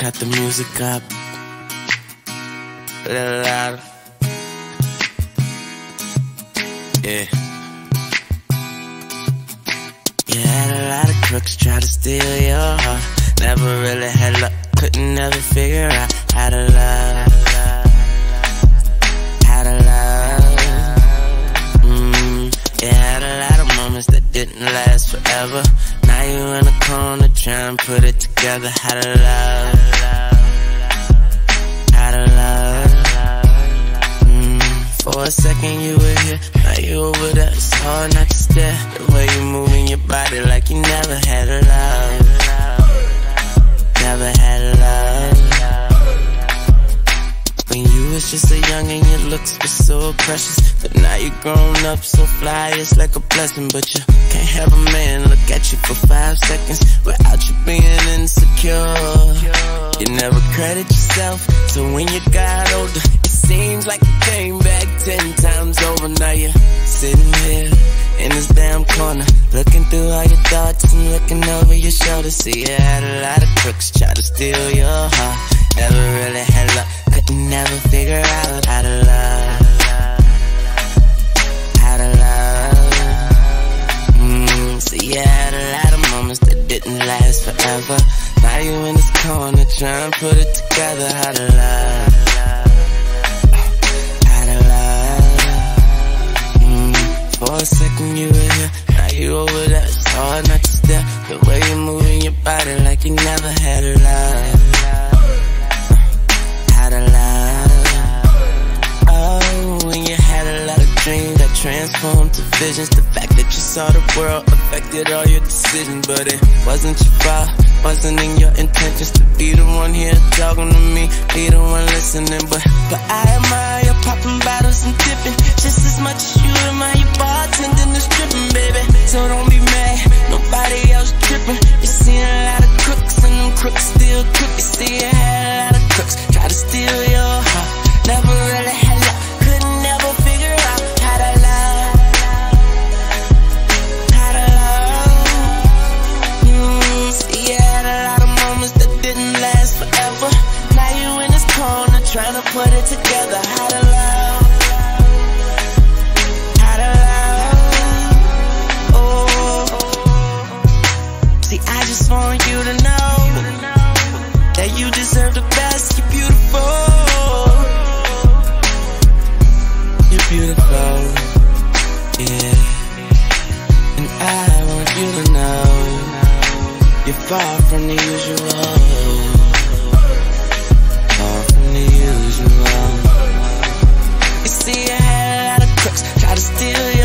cut the music up a little louder. Yeah. You had a lot of crooks try to steal your heart. Never really had luck, couldn't never figure out how to love. How to love. Mm, you had a lot of moments that didn't last forever. Now you in a corner trying to put it together. How to love. How to love. Mm, for a second you were here, now you over there. It's hard not to stare. The way you moving your body like you never had a love. So precious. But now you're grown up so fly, it's like a blessing. But you can't have a man look at you for five seconds Without you being insecure. You never credit yourself, so when you got older It seems like you came back ten times over. Now you're sitting here in this damn corner Looking through all your thoughts and looking over your shoulder. See you had a lot of crooks try to steal your heart. Never really had luck, couldn't never figure out how to love Now you in this corner trying to put it together. How to love How to love mm, For a second you were here, now you over there. It's hard not to stare. The way you're moving your body like you never had a love transformed to visions. The fact that you saw the world affected all your decisions. But it wasn't your fault, wasn't in your intentions To be the one here talking to me, be the one listening. But, but I admire your popping bottles and dipping. Just as much as you admire your bartending and stripping, baby. So don't be mad, nobody else tripping. You seen a lot of crooks and them crooks still crook You see you had a lot of crooks. Try to steal your You're yeah. And I want you to know you're far from the usual. Far from the usual. You see, I had a lot of crooks try to steal really